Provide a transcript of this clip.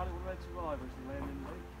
Apparently, we're meant to the landing lake.